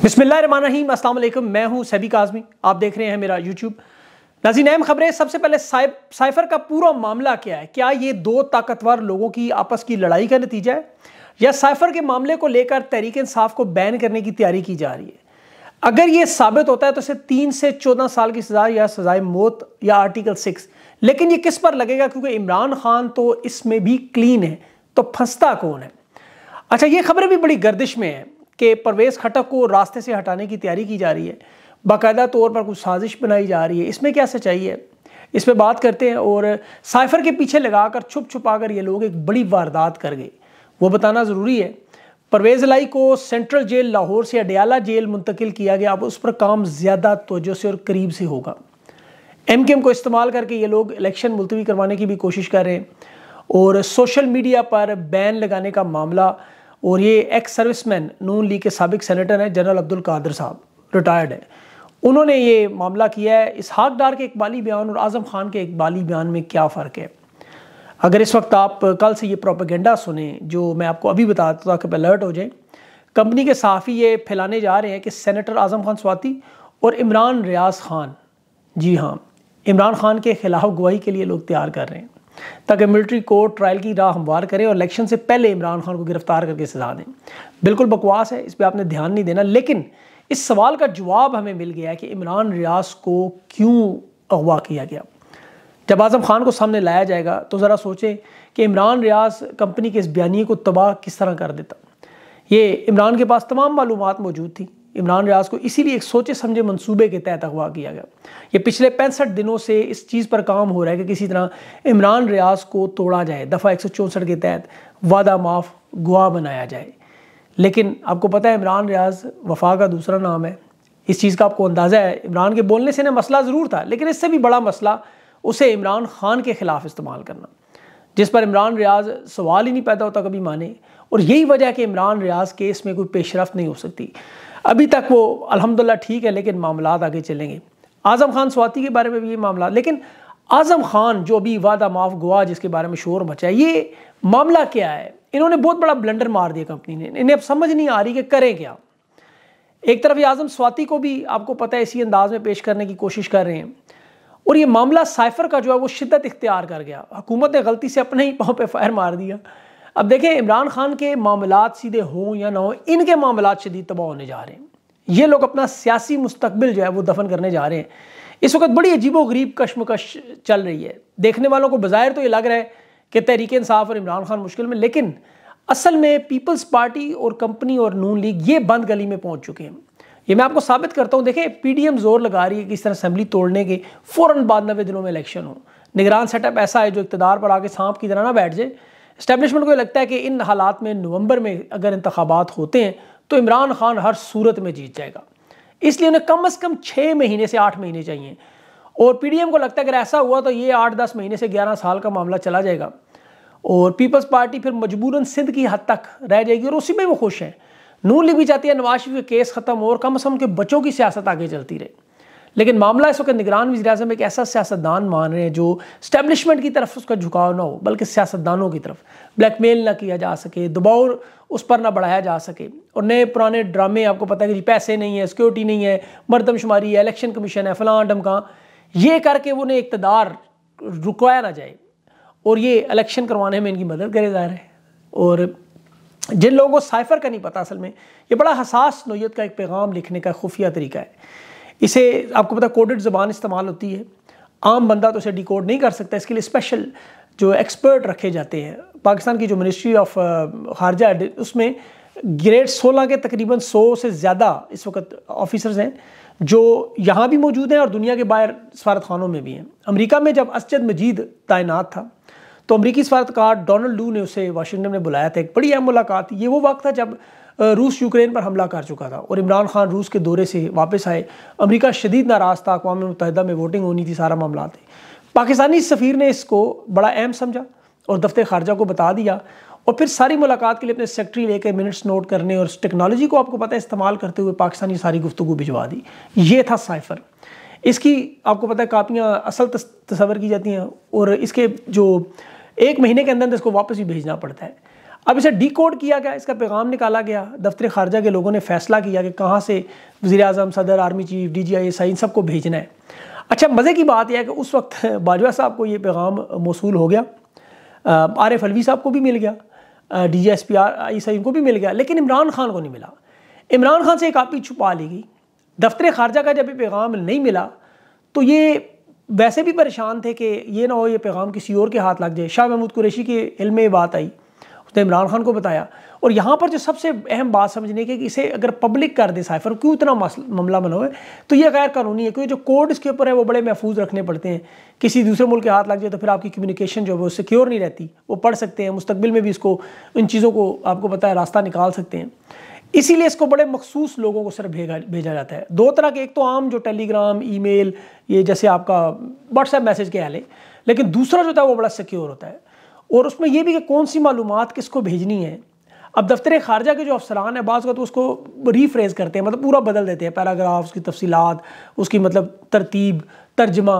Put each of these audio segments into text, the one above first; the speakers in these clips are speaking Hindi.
वालेकुम मैं हूँ सभी काजमी। आप देख रहे हैं मेरा यूट्यूब नाजीन अहम खबरें, सबसे पहले साइफर का पूरा मामला क्या है? क्या ये दो ताकतवर लोगों की आपस की लड़ाई का नतीजा है? या साइफर के मामले को लेकर तहरीक इंसाफ को बैन करने की तैयारी की जा रही है? अगर ये साबित होता है तो इसे तीन से चौदह साल की सजा या सजाए मौत या आर्टिकल सिक्स। लेकिन ये किस पर लगेगा? क्योंकि इमरान खान तो इसमें भी क्लीन है तो फंसता कौन है? अच्छा ये खबरें भी बड़ी गर्दिश में है। कि परवेज़ खटक को रास्ते से हटाने की तैयारी की जा रही है। बाकायदा तौर पर कुछ साजिश बनाई जा रही है। इसमें क्या सच्चाई है? इस पर बात करते हैं और साइफर के पीछे लगाकर छुप छुपा कर ये लोग एक बड़ी वारदात कर गए। वो बताना ज़रूरी है परवेज़ लाई को सेंट्रल जेल लाहौर से अडयाला जेल मुंतकिल किया गया। अब उस पर काम ज़्यादा तोजो से और करीब से होगा। एम के एम को इस्तेमाल करके ये लोग इलेक्शन मुलतवी करवाने की भी कोशिश कर रहे हैं और सोशल मीडिया पर बैन लगाने का मामला और ये एक्स सर्विसमैन नून लीग के सबक सेनेटर हैं जनरल अब्दुल कादर साहब रिटायर्ड हैं। उन्होंने ये मामला किया है इसहाक डार के इकबाली बयान और आज़म खान के इकबाली बयान में क्या फ़र्क है? अगर इस वक्त आप कल से ये प्रोपेगेंडा सुने, जो मैं आपको अभी बता देता ताकि अलर्ट हो जाए कंपनी के सहाफ़ी ये फैलाने जा रहे हैं कि सेनेटर आज़म खान स्वाति और इमरान रियाज खान। जी हाँ इमरान खान के ख़िलाफ़ गवाही के लिए लोग तैयार कर रहे हैं। ताकि मिलिट्री कोर्ट ट्रायल की राह हमवार करे और इलेक्शन से पहले इमरान खान को गिरफ़्तार करके सजा दें। बिल्कुल बकवास है, इस पर आपने ध्यान नहीं देना। लेकिन इस सवाल का जवाब हमें मिल गया कि इमरान रियाज को क्यों अगवा किया गया? जब आज़म खान को सामने लाया जाएगा तो ज़रा सोचें कि इमरान रियाज कंपनी के इस बयानी को तबाह किस तरह कर देता? ये इमरान के पास तमाम मालूम मौजूद थी। इमरान रियाज को इसीलिए एक सोचे समझे मंसूबे के तहत अगवा किया गया। ये पिछले पैंसठ दिनों से इस चीज़ पर काम हो रहा है कि किसी तरह इमरान रियाज को तोड़ा जाए, दफ़ा एक सौ चौंसठ के तहत वादा माफ़ गुआ बनाया जाए। लेकिन आपको पता है इमरान रियाज वफा का दूसरा नाम है। इस चीज़ का आपको अंदाज़ा है, इमरान के बोलने से ना मसला ज़रूर था, लेकिन इससे भी बड़ा मसला उसे इमरान खान के ख़िलाफ़ इस्तेमाल करना। जिस पर इमरान रियाज सवाल ही नहीं पैदा होता कभी माने, और यही वजह है कि इमरान रियाज केस में कोई पेशरफ नहीं हो सकती। अभी तक वो, अल्हम्दुलिल्लाह ठीक है, लेकिन मामला आगे चलेंगे। आज़म खान स्वाति के बारे में भी ये मामला, लेकिन आज़म खान जो अभी वादा माफ़ गुआ जिसके बारे में शोर मचा है ये मामला क्या है? इन्होंने बहुत बड़ा ब्लंडर मार दिया कंपनी ने। इन्हें अब समझ नहीं आ रही कि करें क्या। एक तरफ़ ये आज़म स्वाति को भी आपको पता है इसी अंदाज में पेश करने की कोशिश कर रहे हैं। और ये मामला साइफर का जो है, वो शिद्दत इख्तियार कर गया। हुकूमत ने गलती से अपने ही पाँव पे फायर मार दिया। अब देखें, इमरान खान के मामला सीधे हों या ना हो, इनके मामला शदीद तबाह होने जा रहे हैं। ये लोग अपना सियासी मुस्तबिल जो है, वो दफन करने जा रहे हैं। इस वक्त बड़ी अजीबो गरीब कश्मकश चल रही है। देखने वालों को बाज़ाहिर तो ये लग रहा है कि तहरीक इंसाफ और इमरान खान मुश्किल में, लेकिन असल में पीपल्स पार्टी और कंपनी और नून लीग ये बंद गली में पहुँच चुके हैं। ये मैं आपको साबित करता हूँ, देखें, पीडीएम ज़ोर लगा रही है कि इस तरह असम्बली तोड़ने के फ़ौर बाद नबे दिनों में इलेक्शन हो। निगरान सेटअप ऐसा है जो इकतदार पर आके सांप की तरह ना बैठ जाए। इस्टेब्लिशमेंट को लगता है कि इन हालात में नवंबर में अगर इंतबात होते हैं तो इमरान खान हर सूरत में जीत जाएगा। इसलिए उन्हें कम अज़ कम छः महीने से आठ महीने चाहिए। और पीडीएम को लगता है अगर ऐसा हुआ तो ये आठ दस महीने से ग्यारह साल का मामला चला जाएगा। और पीपल्स पार्टी फिर मजबूरन सिंध की हद तक रह जाएगी और उसी में वो खुश हैं। नून लीग भी चाहती है नवाज़ शरीफ के केस ख़त्म हो और कम अज़ कम उनके बच्चों की सियासत आगे चलती रहे। लेकिन मामला इस वक्त निगरान वजी अजम एक ऐसा सियासतदान मान रहे हैं जो स्टैब्लिशमेंट की तरफ़ उसका झुकाव ना हो, बल्कि सियासतदानों की तरफ़। ब्लैकमेल ना किया जा सके, दबाव उस पर ना बढ़ाया जा सके। और नए पुराने ड्रामे, आपको पता है कि पैसे नहीं है सिक्योरिटी नहीं है, मरदमशुमारी है इलेक्शन कमीशन है, फलां डमका ये करके वो उन्हें इकतदार रुकवाया ना जाए। और ये इलेक्शन करवाने में इनकी मदद करे जा रहे हैं। और जिन लोगों को साइफर का नहीं पता असल में, ये बड़ा हसास नोयत का एक पैगाम लिखने का खुफिया तरीका है। इसे आपको पता कोडेड ज़बान इस्तेमाल होती है। आम बंदा तो इसे डिकोड नहीं कर सकता, इसके लिए स्पेशल जो एक्सपर्ट रखे जाते हैं। पाकिस्तान की जो मिनिस्ट्री ऑफ़ खारजा उसमें ग्रेड 16 के तकरीबन 100 से ज़्यादा इस वक्त ऑफिसर्स हैं, जो यहाँ भी मौजूद हैं और दुनिया के बाहर सफारत खानों में भी हैं। अमेरिका में जब असजद मजीद तैनात था तो अमरीकी सफारतकार डोनाल्ड लू ने उसे वाशिंगटन में बुलाया था। एक बड़ी अहम मुलाकात। ये वो वक्त था जब रूस यूक्रेन पर हमला कर चुका था और इमरान खान रूस के दौरे से वापस आए। अमरीका शदीद नाराज़ था, अकवा मुतहदा में वोटिंग होनी थी, सारा मामला थे। पाकिस्तानी सफ़ीर ने इसको बड़ा अहम समझा और दफ्तर खारजा को बता दिया और फिर सारी मुलाकात के लिए अपने सेक्रेटरी लेकर मिनट्स नोट करने और टेक्नोलॉजी को आपको पता है इस्तेमाल करते हुए पाकिस्तानी सारी गुफ्तु भिजवा दी। ये था साइफर। इसकी आपको पता है कापियाँ असल तस्वर की जाती हैं और इसके जो एक महीने के अंदर अंदर इसको वापस भी भेजना पड़ता है। अब इसे डी किया गया, इसका पैगाम निकाला गया, दफ्तर खारजा के लोगों ने फैसला किया कि कहाँ से वजी अजम सदर, army chief D G I S I इन सबको भेजना है। अच्छा मज़े की बात यह है कि उस वक्त बाजवा साहब को ये पैगाम मौसू हो गया। आर एफ़ अलवी साहब को भी मिल गया। D G S P R I I को भी मिल गया, लेकिन इमरान खान को नहीं मिला। इमरान खान से एक कापी छुपा ली गई। दफ्तर खारजा का जब ये पैगाम नहीं मिला तो ये वैसे भी परेशान थे कि ये ना हो, ये पैगाम किसी और के हाथ लग जाए। शाह महमूद कुरेशी के इल्म में बात आई, उसने इमरान खान को बताया। और यहाँ पर जो सबसे अहम बात समझने की कि इसे अगर पब्लिक कर दे साइफर, क्यों इतना मामला बना हुआ तो ये गैर कानूनी है, क्योंकि जो कोड इसके ऊपर है, वो बड़े महफूज रखने पड़ते हैं। किसी दूसरे मुल्क के हाथ लग जाए तो फिर आपकी कम्युनिकेशन जो है, वो सिक्योर नहीं रहती। वो पढ़ सकते हैं मुस्तबिल में भी इसको, इन चीज़ों को आपको पता है, रास्ता निकाल सकते हैं। इसीलिए इसको बड़े मखसूस लोगों को सिर्फ़ भेजा भेजा जाता है। दो तरह के, एक तो आम जो टेलीग्राम, ईमेल, ये जैसे आपका व्हाट्सएप मैसेज के आले, लेकिन दूसरा जो होता है वो बड़ा सिक्योर होता है। और उसमें यह भी कि कौन सी मालूम किसको भेजनी है। अब दफ्तर खारजा के जो अफसरान है, बाज़ का तो उसको रीफ्रेज करते हैं मतलब पूरा बदल देते हैं पैराग्राफ उसकी तफसीत उसकी मतलब तरतीब, तर्जमा,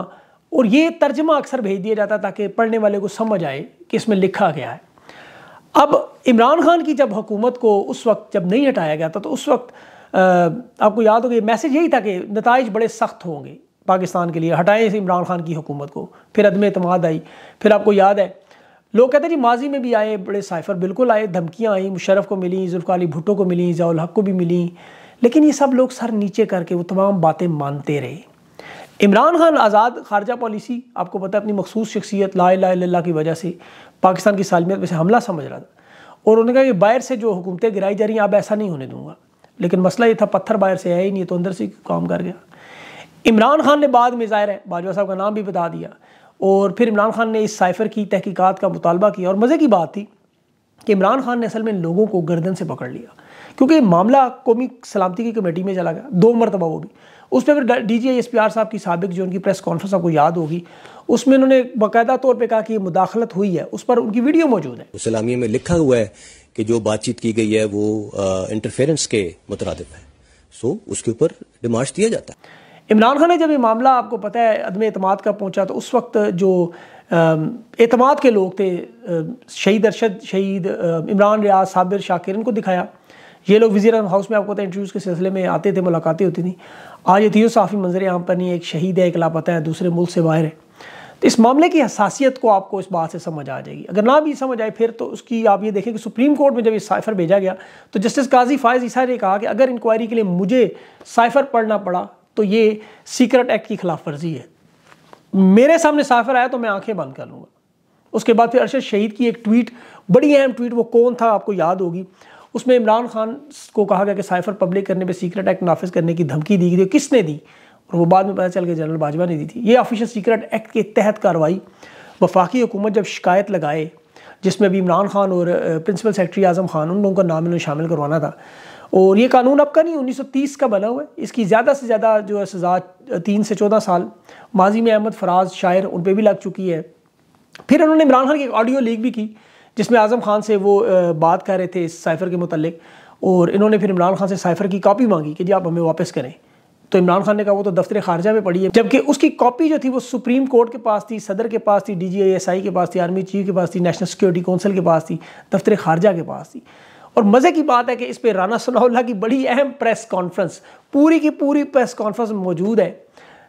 और ये तर्जमा अक्सर भेज दिया जाता है ताकि पढ़ने वाले को समझ आए कि इसमें लिखा गया है। अब इमरान खान की जब हुकूमत को उस वक्त जब नहीं हटाया गया था तो उस वक्त आपको याद होगा मैसेज यही था कि नतज बड़े सख्त होंगे पाकिस्तान के लिए, हटाए इमरान खान की हुकूमत को। फिर अदम अतमाद आई। फिर आपको याद है, लोग कहते हैं जी, माजी में भी आए, बड़े साइफर बिल्कुल आए, धमकियाँ आई मुशरफ को मिली जुल्फ़ाली भुट्टो को मिली जयाल हक को भी मिली। लेकिन ये सब लोग सर नीचे करके वो तमाम बातें मानते रहे। इमरान खान आज़ाद खारजा पॉलिसी, आपको पता है अपनी मखसूस शख्सियत ला ला की वजह से पाकिस्तान की सालमियत में से हमला समझ रहा था। और उन्होंने कहा कि बाहर से जो हुकूमतें गिराई जा रही हैं अब ऐसा नहीं होने दूँगा। लेकिन मसला ये था, पत्थर बाहर से है ही नहीं तो अंदर से काम कर गया। इमरान खान ने बाद में ज़ाहिर है, बाजवा साहब का नाम भी बता दिया। और फिर इमरान खान ने इस साइफ़र की, तहकीकात का मुतालबा किया। और मज़े की बात थी कि इमरान खान ने असल में लोगों को गर्दन से पकड़ लिया। क्योंकि मामला कौमी सलामती की कमेटी में चला गया, दो मरतबा वो भी। उस पर फिर D G S P R साहब की सबक जो उनकी प्रेस कॉन्फ्रेंस आपको याद होगी उसमें उन्होंने बाकायदा तौर पर कहा कि ये मुदाखलत हुई है उस पर उनकी वीडियो मौजूद है। सलामिया में लिखा हुआ है कि जो बातचीत की गई है वो इंटरफेरेंस के मुतरद है। सो उसके ऊपर डिमांड दिया जाता है। इमरान खान ने जब ये मामला आपको पता है अदम अतमाद का पहुँचा तो उस वक्त जो एतमाद के लोग थे शहीद अरशद शहीद इमरान रियाज साबिर शाकिर इनको दिखाया। ये लोग वजी हाउस में आपको पता इंटरव्यूज़ के सिलसिले में आते थे, मुलाकातें होती थी। आज ये तीनों साफ़ी मंजर यहाँ पर नहीं, एक शहीद है, एक लापता है, दूसरे मुल्क से बाहर है। तो इस मामले की हसासियत को आपको इस बात से समझ आ जाएगी। अगर ना भी समझ आए, फिर तो उसकी आप ये देखें कि सुप्रीम कोर्ट में जब ये साइफर भेजा गया तो जस्टिस काजी फायज ईसा ने कहा कि अगर इंक्वायरी के लिए मुझे साइफर पढ़ना पड़ा तो ये सीक्रेट एक्ट की खिलाफ वर्जी है। मेरे सामने साइफर आया तो मैं आँखें बंद कर लूँगा। उसके बाद फिर अरशद शहीद की एक ट्वीट बड़ी अहम ट्वीट वो कौन था आपको याद होगी? उसमें इमरान खान को कहा गया कि साइफर पब्लिक करने पे सीक्रेट एक्ट नाफिज करने की धमकी दी गई किसने दी? और वो बाद में पता चल गया जनरल बाजवा ने दी थी। ये ऑफिशियल सीक्रेट एक्ट के तहत कार्रवाई। वफाकी हुकूमत जब शिकायत लगाए, जिसमें अभी इमरान खान और प्रिंसिपल सेक्रेटरी आज़म खान, उन लोगों का नाम इन्होंने शामिल करवाना था। और ये कानून अब का नहीं 1930 का बना हुआ है। इसकी ज़्यादा से ज़्यादा जो है सज़ा, तीन से चौदह साल। माजी में अहमद फराज शायर उन पर भी लग चुकी है। फिर उन्होंने इमरान खान की ऑडियो लीक भी की। जिसमें आज़म खान से वो बात कर रहे थे इस साइफ़र के मतलब और इन्होंने फिर इमरान खान से साइफ़र की कॉपी मांगी कि जी आप हमें वापस करें। तो इमरान खान ने कहा वो तो दफ्तर खारजा में पड़ी है। जबकि उसकी कॉपी जो थी वो सुप्रीम कोर्ट के पास थी, सदर के पास थी, डी जी एस आई के पास थी, आर्मी चीफ के पास थी, नेशनल सिक्योरिटी काउंसिल के पास थी, दफ्तर खारजा के पास थी। और मज़े की बात है कि इस पर राना सनाउल्ला की बड़ी अहम प्रेस कॉन्फ्रेंस, पूरी की पूरी प्रेस कॉन्फ्रेंस मौजूद है,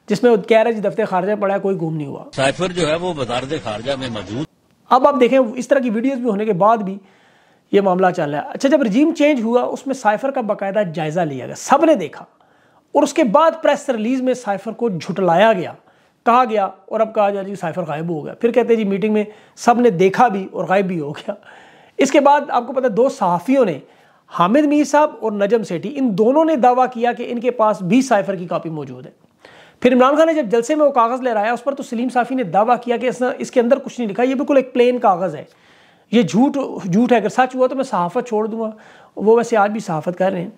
जिसमें कह रहे जी दफ्तर खारजा पड़ा कोई गुम नहीं हुआ। साइफर जो है वो वजारत खारजा में मौजूद अब आप देखें, इस तरह की वीडियोज़ भी होने के बाद भी ये मामला चल रहा है। अच्छा जब रजीम चेंज हुआ, उसमें साइफर का बाकायदा जायज़ा लिया गया सबने देखा। और उसके बाद प्रेस रिलीज़ में साइफर को झुटलाया गया, कहा गया, और अब कहा जाए जी साइफर गायब हो गया। फिर कहते हैं, जी मीटिंग में सबने देखा भी और गायब भी हो गया। इसके बाद आपको पता है, दो सहाफ़ियों ने, हामिद मीर साहब और नजम सेठी, इन दोनों ने दावा किया कि इनके पास भी साइफर की कापी मौजूद है। फिर इमरान खान ने जब जलसे में वो कागज़ ले रहा है उस पर तो सलीम साफ़ी ने दावा किया कि इसके अंदर कुछ नहीं लिखा। ये बिल्कुल एक प्लेन कागज़ है। ये झूठ झूठ है। अगर सच हुआ तो मैं सहाफ़त छोड़ दूँगा। वो वैसे आज भी सहाफ़त कर रहे हैं।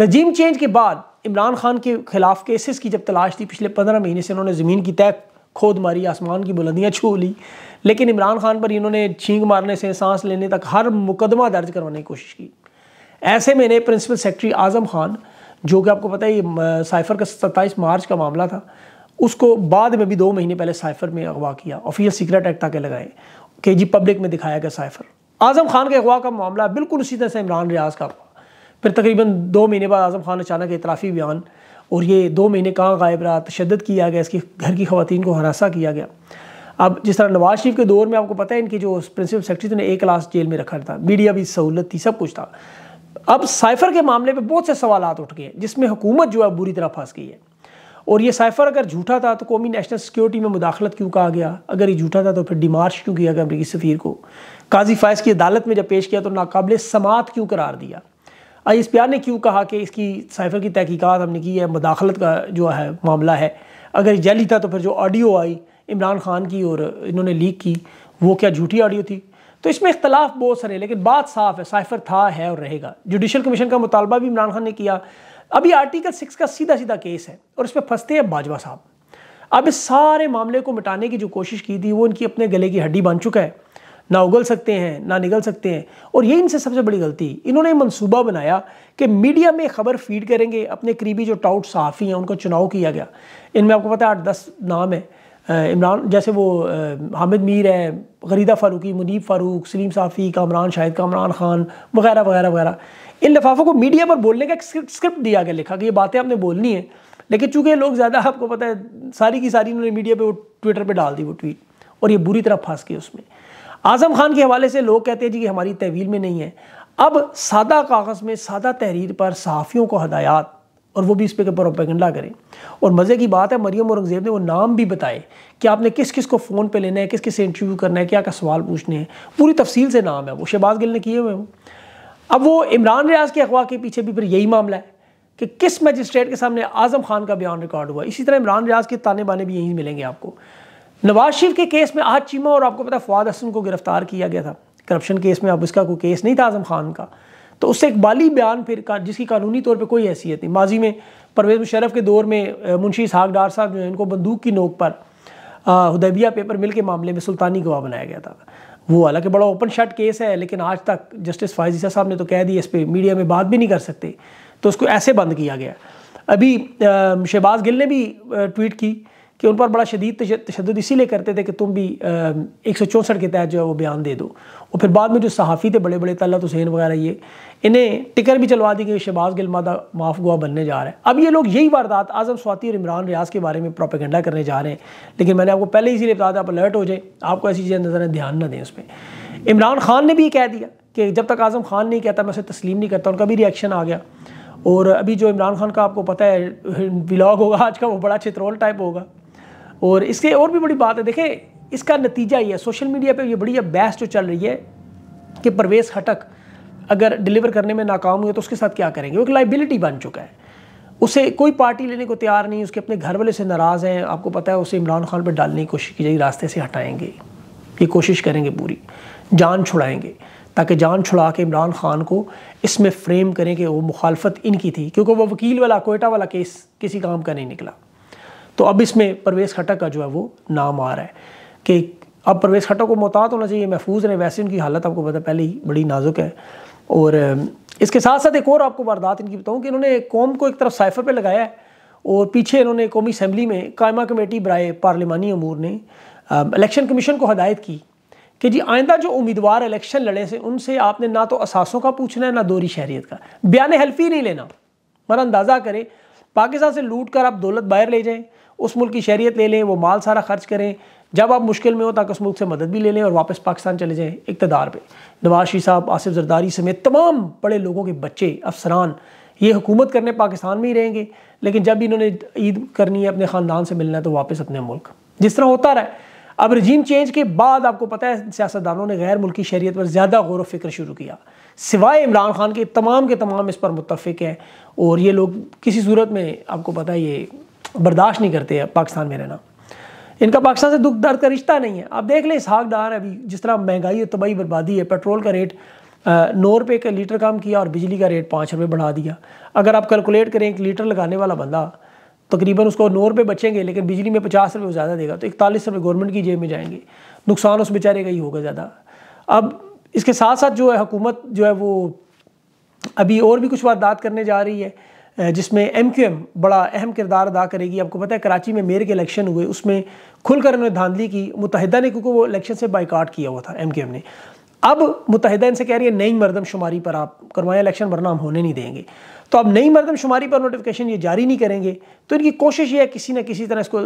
रजीम चेंज के बाद इमरान खान के खिलाफ केसेस की जब तलाश थी, पिछले पंद्रह महीने से उन्होंने ज़मीन की तय खोद मारी, आसमान की बुलंदियाँ छू ली। लेकिन इमरान खान पर इन्होंने छींक मारने से, सांस लेने तक हर मुकदमा दर्ज करवाने की कोशिश की। ऐसे में प्रिंसिपल सेक्रेटरी आज़म खान जो कि आपको पता है साइफर का सत्ताईस मार्च का मामला था। उसको बाद में भी दो महीने पहले साइफर में अगवा किया, ऑफिशियल सीक्रेट एक्ट ताकि लगाए के जी पब्लिक में दिखाया गया साइफर। आज़म खान के अगवा का मामला बिल्कुल उसी तरह से इमरान रियाज का हुआ। फिर तकरीबन दो महीने बाद आज़म खान अचानक इतराफ़ी बयान, और ये दो महीने कहाँ गायब रहा तशद किया गया, इसकी घर की खवतिन को हरासा किया गया। अब जिस तरह नवाज़ शरीफ के दौर में आपको पता है, इनकी जो प्रिंसिपल सेक्रेटरी थे एक क्लास जेल में रखा था। मीडिया भी सहूलत थी, सब कुछ था। अब साइफर के मामले में बहुत से सवाल उठ गए जिसमें हुकूमत जो है बुरी तरह फंस गई है। और ये साइफर अगर झूठा था तो कौमी नेशनल सिक्योरिटी में मुदाखलत क्यों कहा गया? अगर ये झूठा था तो फिर डिमार्च क्यों किया गया अमरीकी सफ़ीर को? काजी फायज की अदालत में जब पेश किया तो नाकबिल समात क्यों करार दिया? आई एस पी आर ने क्यों कहा कि इसकी साइफर की तहकीकात हमने की है, मुदाखलत का जो है, मामला है? अगर जैली था तो फिर जो ऑडियो आई, इमरान खान की और इन्होंने लीक की, वो क्या झूठी ऑडियो थी? तो इसमें इख्तलाफ बहुत सारे लेकिन बात साफ़ है, साइफर था, है और रहेगा। जुडिशल कमीशन का मुतालबा भी इमरान खान ने किया। अभी आर्टिकल सिक्स का सीधा सीधा केस है और इस पर फंसते हैं बाजवा साहब। अब इस सारे मामले को मिटाने की जो कोशिश की थी, वो इनकी अपने गले की हड्डी बन चुका है। ना उगल सकते हैं, ना निगल सकते हैं। और ये इनसे सबसे बड़ी गलती। इन्होंने मंसूबा बनाया कि मीडिया में खबर फ़ीड करेंगे, अपने करीबी जो टाउट सहाफ़ी हैं, उनको चुनाव किया गया। इनमें आपको पता है आठ दस नाम है। इमरान, जैसे वो हामिद मीर है, गरीदा फ़ारूकी मुनीब फ़ारूक, सलीम साफ़ी, कामरान, शाहिद कामरान खान, वगैरह वगैरह वगैरह। इन लफाफों को मीडिया पर बोलने का एक स्क्रिप्ट दिया गया, लिखा कि ये बातें आपने बोलनी है, लेकिन चूँकि लोग ज़्यादा आपको पता है, सारी की सारी उन्होंने मीडिया पर वो ट्विटर पर डाल दी वो ट्वीट और ये बुरी तरह फंस गए उसमें। आज़म खान के हवाले से लोग कहते हैं जी कि हमारी तहवील में नहीं है। अब सादा कागज़ में, सादा तहरीर पर सहाफ़ियों को हदायत और वो भी इस पर प्रोपेगंडा करें। और मज़े की बात है, मरियम औरंगज़ेब ने वो नाम भी बताए कि आपने किस किस को फ़ोन पे लेना है किस किस से इंटरव्यू करना है क्या क्या सवाल पूछने हैं। पूरी तफसील से नाम है वो, शहबाज गिल ने किए हुए हैं अब वो इमरान रियाज के अगवा के पीछे भी फिर यही मामला है कि किस मजिस्ट्रेट के सामने आज़म खान का बयान रिकॉर्ड हुआ। इसी तरह इमरान रियाज के ताने बाने भी यहीं मिलेंगे आपको। नवाज़ शरीफ के केस में आज चीमा और आपको पता फवाद हसन को गिरफ़्तार किया गया था। करप्शन केस में अब इसका कोई केस नहीं था आज़म खान का। तो उससे एक बाली बयान फिर का, जिसकी कानूनी तौर पर कोई हैसियत नहीं। माजी में परवेज़ मुशरफ के दौर में मुंशी इसहाक डार साहब जो है इनको बंदूक की नोक पर हुदैबिया पेपर मिल के मामले में सुल्तानी गवाह बनाया गया था। वो हालाँकि बड़ा ओपन शट केस है लेकिन आज तक जस्टिस फायजीसा साहब ने तो कह दिया इस पर मीडिया में बात भी नहीं कर सकते। तो उसको ऐसे बंद किया गया। अभी शहबाज गिल ने भी ट्वीट की कि उन पर बड़ा शदीद तशद इसीलिए करते थे कि तुम भी एक सौ चौंसठ के तहत जो है वो बयान दे दो। और फिर बाद में जो सहाफ़ी थे बड़े बड़े तल्लत हुसैन वगैरह, ये, इन्हें टिकर भी चलवा दी कि शहबाज गिल मादा माफ़ गुआ बनने जा रहा है। अब ये लोग यही वारदात आज़म स्वाति और इमरान रियाज के बारे में प्रोपेगेंडा करने जा रहे हैं। लेकिन मैंने आपको पहले इसीलिए बता दिया, आप अलर्ट हो जाए, आपको ऐसी चीज़ें नज़र ध्यान ना दें उस पर इमरान खान ने भी कह दिया कि जब तक आज़म खान नहीं कहता, मैं उसे तस्लीम नहीं करता, उनका भी रिएक्शन आ गया। और अभी जो इमरान खान का आपको पता है ब्लॉग होगा आज का, वो बड़ा चित्रोल टाइप होगा। और इसके और भी बड़ी बात है, देखें, इसका नतीजा ये है, सोशल मीडिया पे ये बड़ी बहस जो चल रही है कि परवेज़ खटक अगर डिलीवर करने में नाकाम हुए तो उसके साथ क्या करेंगे? वो एक लाइबिलिटी बन चुका है। उसे कोई पार्टी लेने को तैयार नहीं, उसके अपने घर वाले से नाराज़ हैं। आपको पता है, उसे इमरान खान पर डालने की कोशिश की जाएगी, रास्ते से हटाएँगे। ये कोशिश करेंगे पूरी, जान छुड़ाएँगे, ताकि जान छुड़ा के इमरान खान को इसमें फ्रेम करें कि वो मुखालफत इनकी थी, क्योंकि वो वकील वाला, कोयटा वाला केस किसी काम का नहीं निकला। तो अब इसमें परवेज़ खटक का जो है वो नाम आ रहा है कि अब परवेज़ खटक को मोहतात होना चाहिए, महफूज रहे, वैसे उनकी हालत आपको पता पहले ही बड़ी नाजुक है। और इसके साथ साथ एक और आपको वारदात इनकी बताऊँ कि इन्होंने कौम को एक तरफ़ साइफर पर लगाया है और पीछे इन्होंने कौमी असम्बली में कायमा कमेटी, बरए पार्लिमानी अमूर ने इलेक्शन कमीशन को हदायत की कि जी आइंदा जो उम्मीदवार इलेक्शन लड़े से, उनसे आपने ना तो असासों का पूछना है, ना दोरी शहरीत का। बयान हल्फी नहीं लेना। मगर अंदाज़ा करें, पाकिस्तान से लूट कर आप दौलत बाहर ले जाएँ उस मुल्क की शहरीत ले लें, वो माल सारा खर्च करें। जब आप मुश्किल में हो, ताकि उस मुल्क से मदद भी ले लें और वापस पाकिस्तान चले जाएँ, इकतदार पर नवाज़ शरीफ साहब, आसिफ जरदारी समेत तमाम बड़े लोगों के बच्चे, अफसरान, ये हुकूमत करने पाकिस्तान में ही रहेंगे। लेकिन जब इन्होंने ईद करनी है अपने ख़ानदान से मिलना है तो वापस अपने मुल्क। जिस तरह होता रहा अब रजीम चेंज के बाद आपको पता है, सियासतदानों ने गैर मुल्की शहरीत पर ज़्यादा गौर फ़िक्र शुरू किया। सिवाय इमरान खान के, तमाम के तमाम इस पर मुतफ़ हैं। और ये लोग किसी सूरत में, आपको पता है, ये बर्दाश्त नहीं करते पाकिस्तान में रहना इनका पाकिस्तान से दुख दर्द का रिश्ता नहीं है। आप देख लें इसहाक डार अभी जिस तरह महँगाई और तबाही बर्बादी है, पेट्रोल का रेट नौ रुपये का लीटर कम किया और बिजली का रेट पाँच रुपये बढ़ा दिया। अगर आप कैलकुलेट करें, एक लीटर लगाने वाला बंदा तकरीबन उसको नौ रुपये बचेंगे, लेकिन बिजली में पचास रुपये ज़्यादा देगा तो इकतालीस रुपये गवर्नमेंट की जेब में जाएँगे। नुकसान उस बेचारे का ही होगा ज़्यादा। अब इसके साथ साथ जो है, हुकूमत जो है वो अभी और भी कुछ वारदात करने जा रही है। जिसमें एम क्यू एम बड़ा अहम किरदार अदा करेगी। आपको पता है, कराची में मेयर के इलेक्शन हुए, उसमें खुलकर उन्होंने धांधली की। मुतहदा ने, क्योंकि वो इलेक्शन से बाइकाट किया हुआ था एम क्यू एम ने। अब मुतहदा इनसे कह रही है, नई मरदमशुमारी पर आप करवाएँ, इलेक्शन वरना हम होने नहीं देंगे। तो अब नई मरदमशुमारी पर नोटिफिकेशन ये जारी नहीं करेंगे। तो इनकी कोशिश ये है, किसी न किसी तरह इसको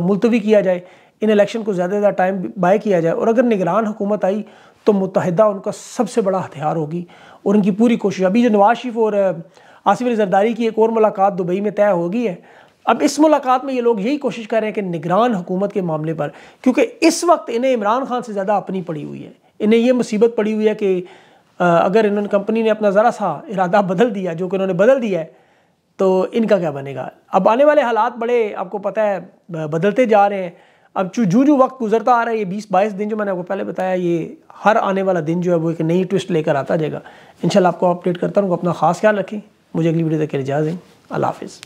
मुलतवी किया जाए, इन इलेक्शन को ज़्यादा से ज़्यादा टाइम बाय किया जाए। और अगर निगरान हुकूमत आई तो मुतहदा उनका सबसे बड़ा हथियार होगी। और उनकी पूरी कोशिश, अभी जो नवाज़ शरीफ और आसिफ अली जरदारी की एक और मुलाकात दुबई में तय होगी है। अब इस मुलाकात में ये लोग यही कोशिश कर रहे हैं कि निगरान हुकूमत के मामले पर, क्योंकि इस वक्त इन्हें इमरान खान से ज़्यादा अपनी पड़ी हुई है। इन्हें ये मुसीबत पड़ी हुई है कि अगर इन्होंने कंपनी ने अपना ज़रा सा इरादा बदल दिया, जो कि उन्होंने बदल दिया है तो इनका क्या बनेगा? अब आने वाले हालात बड़े, आपको पता है बदलते जा रहे हैं। अब जो, जू, जो वक्त गुजरता आ रहा है, ये बीस बाईस दिन जो मैंने आपको पहले बताया, ये हर आने वाला दिन जो है वो एक नई ट्विस्ट लेकर आता जाएगा। इंशाल्लाह आपको अपडेट करता रहूँगा, अपना खास ख्याल रखें। मुझे अगली वीडियो तक के लिए इजाज़ अल्लाह हाफिज़।